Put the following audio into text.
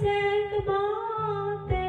take about